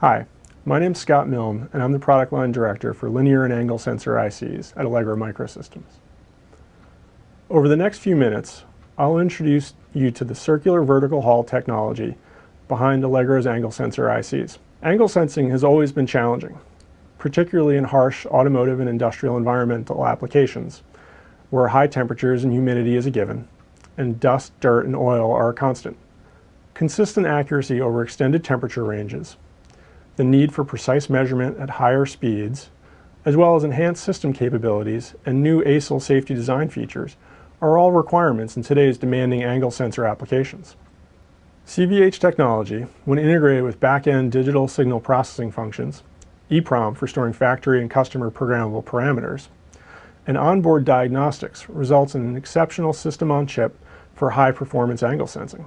Hi, my name is Scott Milne, and I'm the Product Line Director for Linear and Angle Sensor ICs at Allegro Microsystems. Over the next few minutes, I'll introduce you to the circular vertical Hall technology behind Allegro's angle sensor ICs. Angle sensing has always been challenging, particularly in harsh automotive and industrial environmental applications, where high temperatures and humidity is a given, and dust, dirt, and oil are a constant. Consistent accuracy over extended temperature ranges, the need for precise measurement at higher speeds, as well as enhanced system capabilities and new ASIL safety design features are all requirements in today's demanding angle sensor applications. CVH technology, when integrated with back-end digital signal processing functions, EEPROM for storing factory and customer programmable parameters, and onboard diagnostics results in an exceptional system on chip for high performance angle sensing.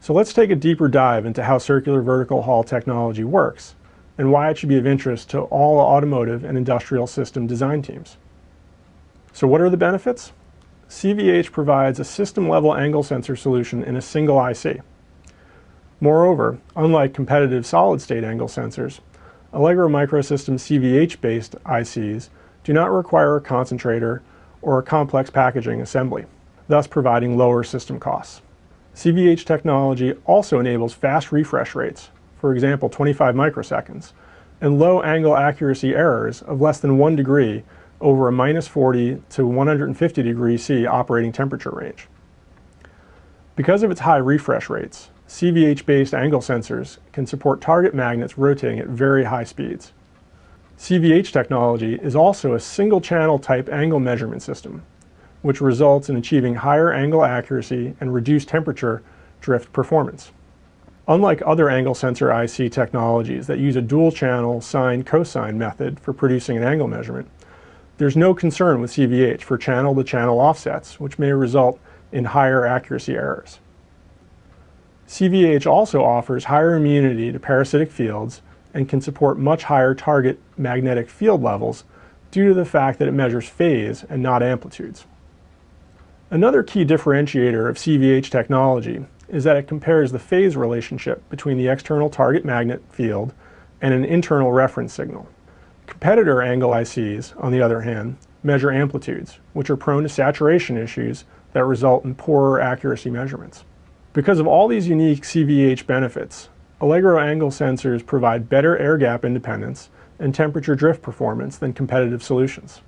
So let's take a deeper dive into how circular vertical Hall technology works and why it should be of interest to all automotive and industrial system design teams. So what are the benefits? CVH provides a system-level angle sensor solution in a single IC. Moreover, unlike competitive solid-state angle sensors, Allegro Microsystems CVH-based ICs do not require a concentrator or a complex packaging assembly, thus providing lower system costs. CVH technology also enables fast refresh rates, for example 25 microseconds, and low angle accuracy errors of less than 1 degree over a minus 40 to 150 degree C operating temperature range. Because of its high refresh rates, CVH-based angle sensors can support target magnets rotating at very high speeds. CVH technology is also a single channel type angle measurement system which results in achieving higher angle accuracy and reduced temperature drift performance. Unlike other angle sensor IC technologies that use a dual channel sine cosine method for producing an angle measurement, there's no concern with CVH for channel to channel offsets, which may result in higher accuracy errors. CVH also offers higher immunity to parasitic fields and can support much higher target magnetic field levels due to the fact that it measures phase and not amplitudes. Another key differentiator of CVH technology is that it compares the phase relationship between the external target magnet field and an internal reference signal. Competitor angle ICs, on the other hand, measure amplitudes, which are prone to saturation issues that result in poorer accuracy measurements. Because of all these unique CVH benefits, Allegro angle sensors provide better air gap independence and temperature drift performance than competitive solutions.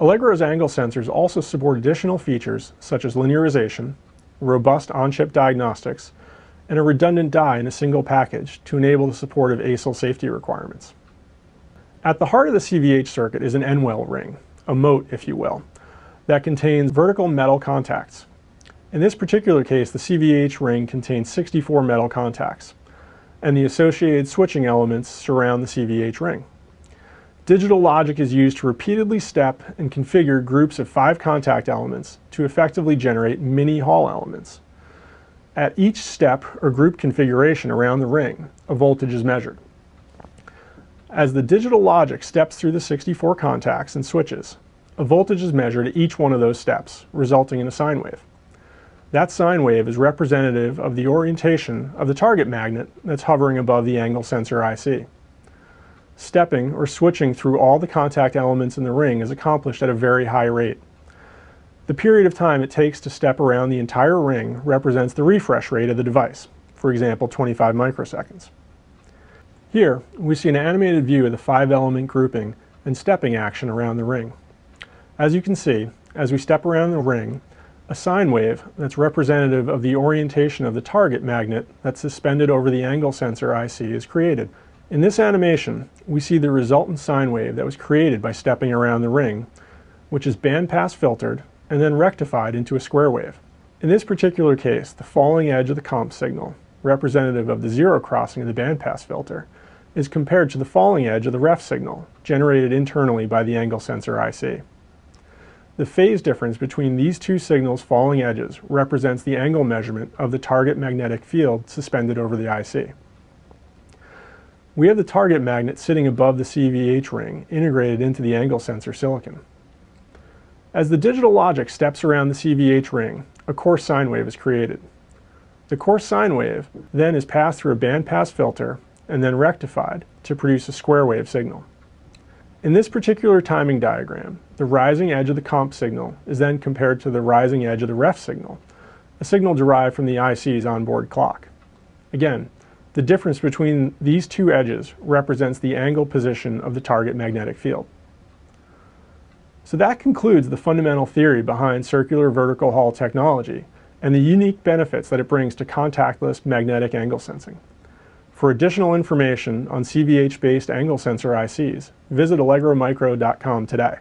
Allegro's angle sensors also support additional features such as linearization, robust on-chip diagnostics, and a redundant die in a single package to enable the support of ASIL safety requirements. At the heart of the CVH circuit is an N-well ring, a moat if you will, that contains vertical metal contacts. In this particular case, the CVH ring contains 64 metal contacts, and the associated switching elements surround the CVH ring. Digital logic is used to repeatedly step and configure groups of five contact elements to effectively generate mini Hall elements. At each step or group configuration around the ring, a voltage is measured. As the digital logic steps through the 64 contacts and switches, a voltage is measured at each one of those steps, resulting in a sine wave. That sine wave is representative of the orientation of the target magnet that's hovering above the angle sensor IC. Stepping or switching through all the contact elements in the ring is accomplished at a very high rate. The period of time it takes to step around the entire ring represents the refresh rate of the device, for example 25 microseconds. Here, we see an animated view of the five element grouping and stepping action around the ring. As you can see, as we step around the ring, a sine wave that's representative of the orientation of the target magnet that's suspended over the angle sensor IC is created. In this animation, we see the resultant sine wave that was created by stepping around the ring, which is bandpass filtered and then rectified into a square wave. In this particular case, the falling edge of the comp signal, representative of the zero crossing of the bandpass filter, is compared to the falling edge of the ref signal, generated internally by the angle sensor IC. The phase difference between these two signals' falling edges represents the angle measurement of the target magnetic field suspended over the IC. We have the target magnet sitting above the CVH ring integrated into the angle sensor silicon. As the digital logic steps around the CVH ring, a coarse sine wave is created. The coarse sine wave then is passed through a bandpass filter and then rectified to produce a square wave signal. In this particular timing diagram, the rising edge of the comp signal is then compared to the rising edge of the ref signal, a signal derived from the IC's onboard clock. Again, the difference between these two edges represents the angle position of the target magnetic field. So that concludes the fundamental theory behind circular vertical Hall technology and the unique benefits that it brings to contactless magnetic angle sensing. For additional information on CVH-based angle sensor ICs, visit allegromicro.com today.